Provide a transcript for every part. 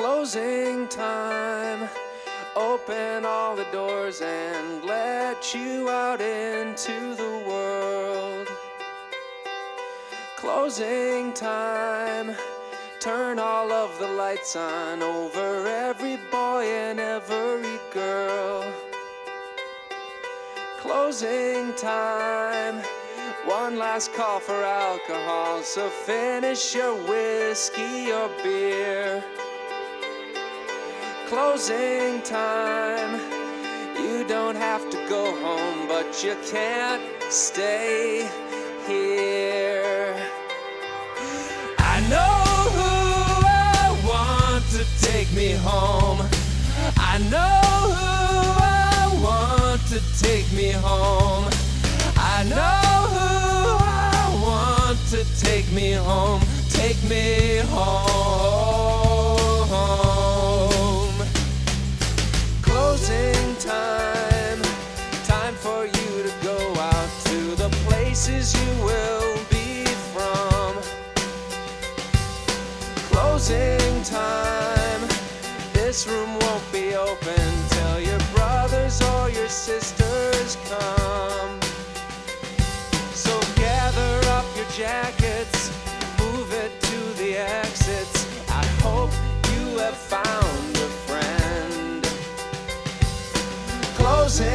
Closing time. Open all the doors and let you out into the world. Closing time. Turn all of the lights on over every boy and every girl. Closing time. One last call for alcohol, so finish your whiskey or beer. Closing time. You don't have to go home, but you can't stay here. I know who I want to take me home. I know who I want to take me home. I know who I want to take me home. Take me home.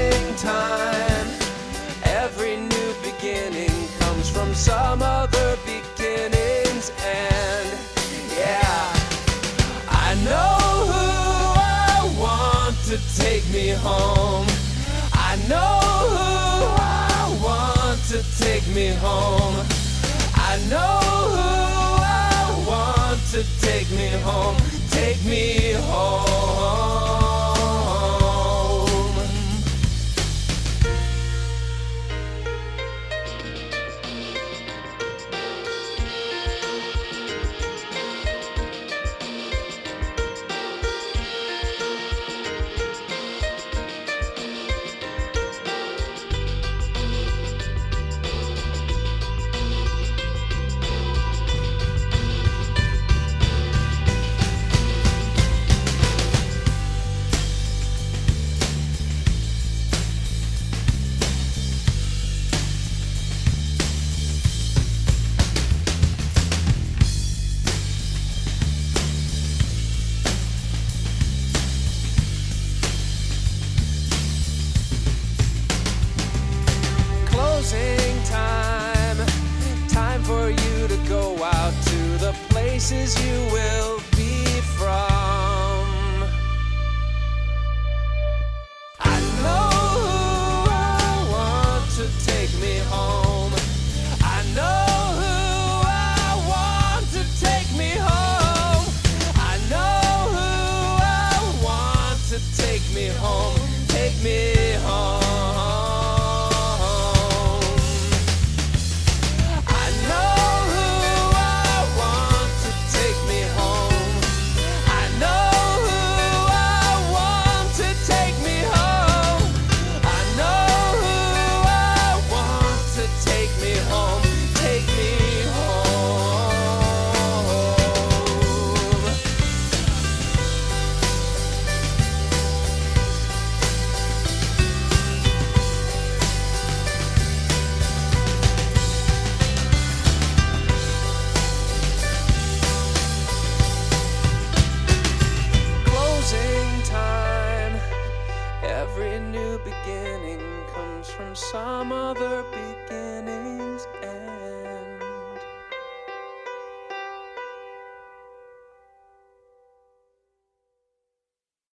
Closing time. Every new beginning comes from some other beginning's end. Yeah. I know who I want to take me home. I know who I want to take me home. I know who I want to take me home. Take me Closing time. Time for you to go out to the places you will be from. I know who I want to take me home. I know take me home. take me